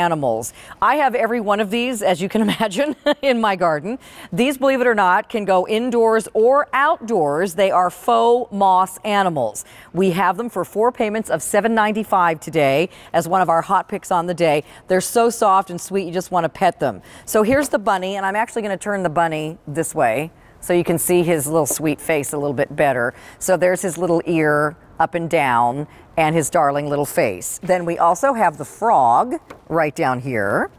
animals. I have every one of these, as you can imagine, in my garden. These, believe it or not, can go indoors or outdoors. They are faux moss animals. We have them for four payments of $7.95 today as one of our hot picks on the day. They're so soft and sweet, you just want to pet them. So here's the bunny, and I'm actually going to turn the bunny this way so you can see his little sweet face a little bit better. So there's his little ear up and down and his darling little face. Then we also have the frog right down here,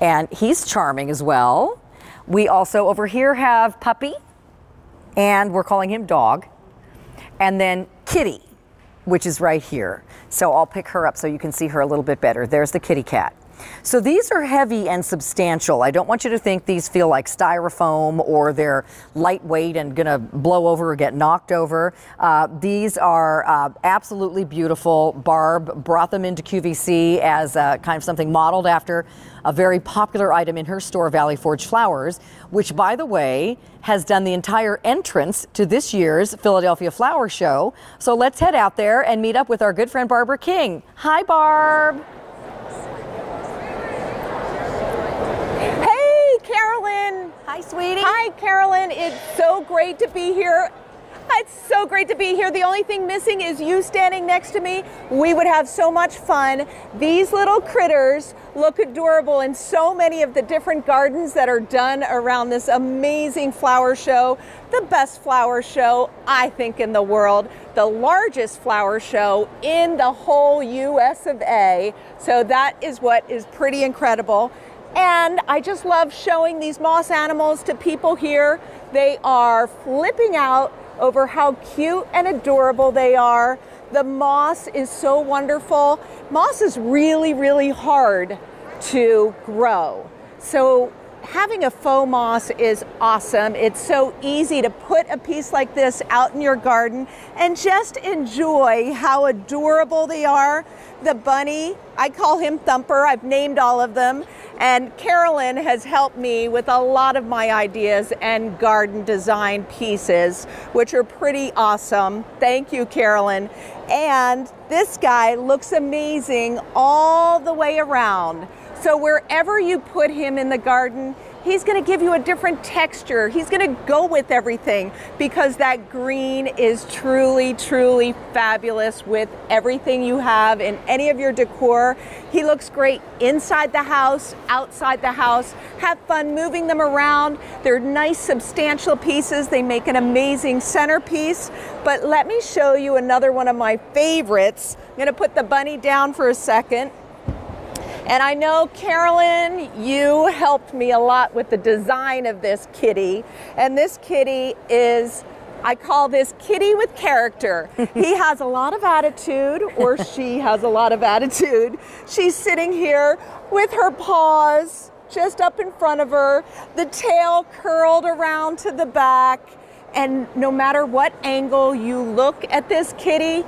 and he's charming as well. We also over here have Puppy, and we're calling him Dog, and then Kitty, which is right here. So I'll pick her up so you can see her a little bit better. There's the kitty cat. So these are heavy and substantial. I don't want you to think these feel like styrofoam or they're lightweight and going to blow over or get knocked over. Uh, these are uh, absolutely beautiful. Barb brought them into QVC as uh, kind of something modeled after a very popular item in her store, Valley Forge Flowers, which, by the way, has done the entire entrance to this year's Philadelphia Flower Show. So let's head out there and meet up with our good friend Barbara King. Hi, Barb. Carolyn. Hi, sweetie. Hi, Carolyn. It's so great to be here. It's so great to be here. The only thing missing is you standing next to me. We would have so much fun. These little critters look adorable in so many of the different gardens that are done around this amazing flower show. The best flower show, I think, in the world. The largest flower show in the whole US of A. So that is what is pretty incredible. And I just love showing these moss animals to people here. They are flipping out over how cute and adorable they are. The moss is so wonderful. Moss is really, really hard to grow. So having a faux moss is awesome. It's so easy to put a piece like this out in your garden and just enjoy how adorable they are. The bunny, I call him Thumper. I've named all of them. And Carolyn has helped me with a lot of my ideas and garden design pieces, which are pretty awesome. Thank you, Carolyn. And this guy looks amazing all the way around. So wherever you put him in the garden, he's going to give you a different texture. He's going to go with everything because that green is truly, truly fabulous with everything you have in any of your decor. He looks great inside the house, outside the house. Have fun moving them around. They're nice, substantial pieces. They make an amazing centerpiece. But let me show you another one of my favorites. I'm going to put the bunny down for a second. And I know, Carolyn, you helped me a lot with the design of this kitty. And this kitty is, I call this kitty with character. he has a lot of attitude, or she has a lot of attitude. She's sitting here with her paws just up in front of her, the tail curled around to the back. And no matter what angle you look at this kitty,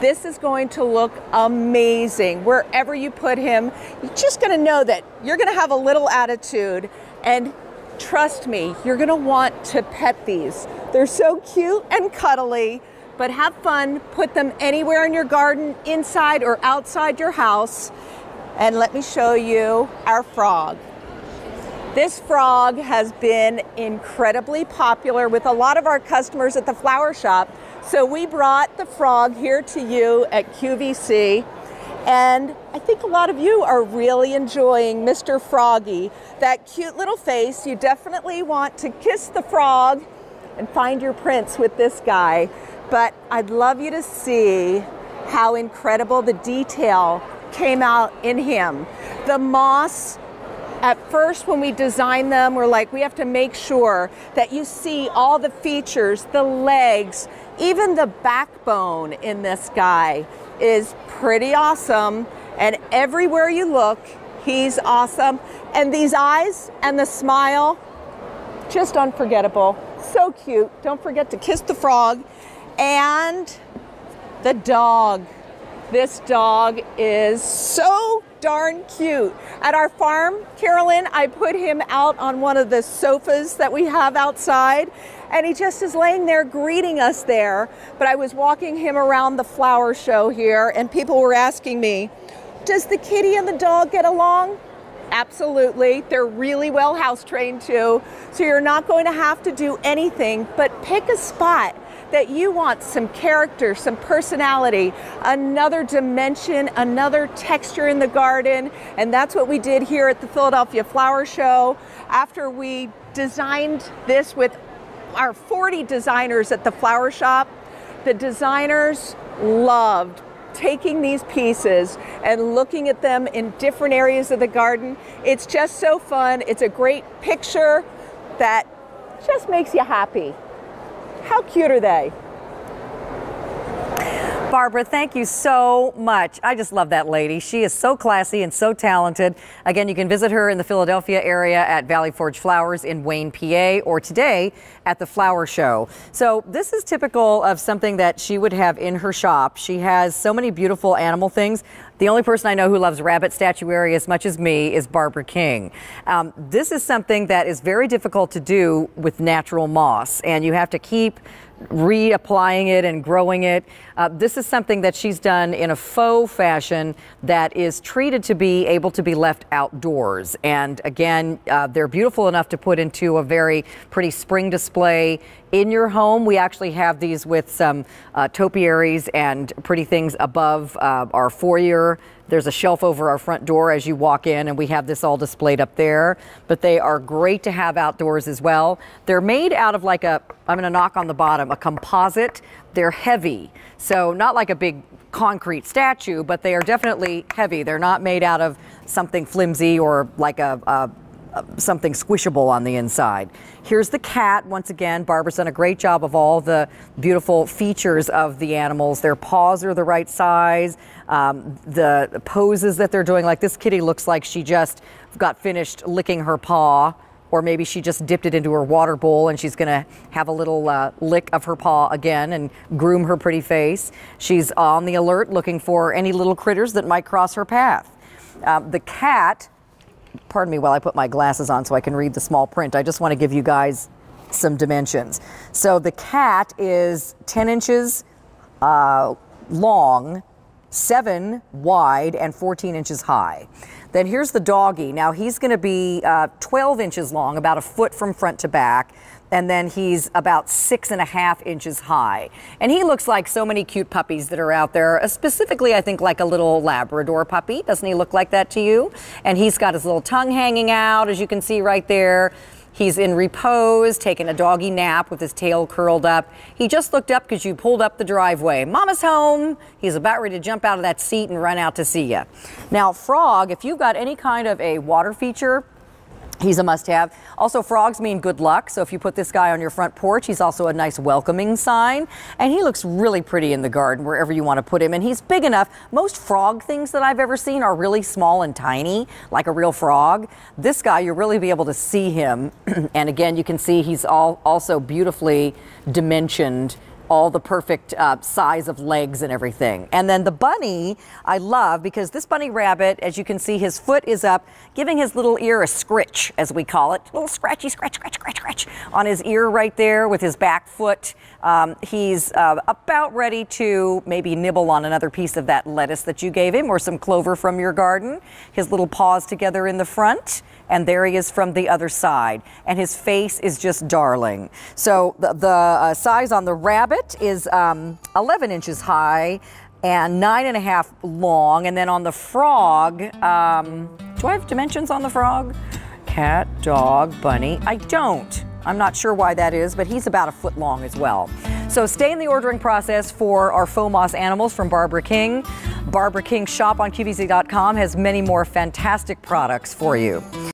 this is going to look amazing. Wherever you put him, you're just to know that you're going to have a little attitude. And trust me, you're going to want to pet these. They're so cute and cuddly, but have fun. Put them anywhere in your garden, inside or outside your house. And let me show you our frog. This frog has been incredibly popular with a lot of our customers at the flower shop so we brought the frog here to you at QVC. And I think a lot of you are really enjoying Mr. Froggy. That cute little face. You definitely want to kiss the frog and find your prince with this guy. But I'd love you to see how incredible the detail came out in him. The moss at first when we design them we're like we have to make sure that you see all the features the legs even the backbone in this guy is pretty awesome. And everywhere you look he's awesome. And these eyes and the smile just unforgettable. So cute. Don't forget to kiss the frog and the dog this dog is so darn cute. At our farm, Carolyn, I put him out on one of the sofas that we have outside, and he just is laying there greeting us there. But I was walking him around the flower show here, and people were asking me, Does the kitty and the dog get along? Absolutely. They're really well house trained too. So you're not going to have to do anything but pick a spot that you want some character, some personality, another dimension, another texture in the garden. And that's what we did here at the Philadelphia Flower Show. After we designed this with our 40 designers at the flower shop, the designers loved taking these pieces and looking at them in different areas of the garden. It's just so fun. It's a great picture that just makes you happy. How cute are they? Barbara, thank you so much. I just love that lady. She is so classy and so talented. Again, you can visit her in the Philadelphia area at Valley Forge Flowers in Wayne, PA, or today at the Flower Show. So, this is typical of something that she would have in her shop. She has so many beautiful animal things. The only person I know who loves rabbit statuary as much as me is Barbara King. Um, this is something that is very difficult to do with natural moss, and you have to keep reapplying it and growing it. Uh, this is something that she's done in a faux fashion that is treated to be able to be left outdoors. And again, uh, they're beautiful enough to put into a very pretty spring display in your home. We actually have these with some uh, topiaries and pretty things above uh, our foyer. There's a shelf over our front door as you walk in, and we have this all displayed up there. But they are great to have outdoors as well. They're made out of like a, I'm going to knock on the bottom, a composite. They're heavy. So, not like a big concrete statue, but they are definitely heavy. They're not made out of something flimsy or like a, a something squishable on the inside. Here's the cat. Once again, Barbara's done a great job of all the beautiful features of the animals. Their paws are the right size. Um, the poses that they're doing, like this kitty looks like she just got finished licking her paw or maybe she just dipped it into her water bowl and she's going to have a little uh, lick of her paw again and groom her pretty face. She's on the alert looking for any little critters that might cross her path. Uh, the cat pardon me while I put my glasses on so I can read the small print. I just want to give you guys some dimensions. So the cat is 10 inches uh, long, 7 wide, and 14 inches high. Then here's the doggy. Now he's going to be uh, 12 inches long, about a foot from front to back and then he's about six and a half inches high. And he looks like so many cute puppies that are out there, uh, specifically, I think, like a little Labrador puppy. Doesn't he look like that to you? And he's got his little tongue hanging out, as you can see right there. He's in repose, taking a doggy nap with his tail curled up. He just looked up because you pulled up the driveway. Mama's home. He's about ready to jump out of that seat and run out to see you. Now, Frog, if you've got any kind of a water feature, He's a must have. Also, frogs mean good luck. So if you put this guy on your front porch, he's also a nice welcoming sign. And he looks really pretty in the garden wherever you want to put him. And he's big enough. Most frog things that I've ever seen are really small and tiny, like a real frog. This guy, you'll really be able to see him. and again, you can see he's all also beautifully dimensioned all the perfect uh, size of legs and everything. And then the bunny, I love because this bunny rabbit, as you can see, his foot is up, giving his little ear a scritch, as we call it. A little scratchy, scratch, scratch, scratch, scratch on his ear right there with his back foot. Um, he's uh, about ready to maybe nibble on another piece of that lettuce that you gave him or some clover from your garden. His little paws together in the front and there he is from the other side. And his face is just darling. So the, the uh, size on the rabbit is um, 11 inches high and nine and a half long. And then on the frog, um, do I have dimensions on the frog? Cat, dog, bunny. I don't. I'm not sure why that is, but he's about a foot long as well. So stay in the ordering process for our faux moss animals from Barbara King. Barbara King shop on QVC.com has many more fantastic products for you.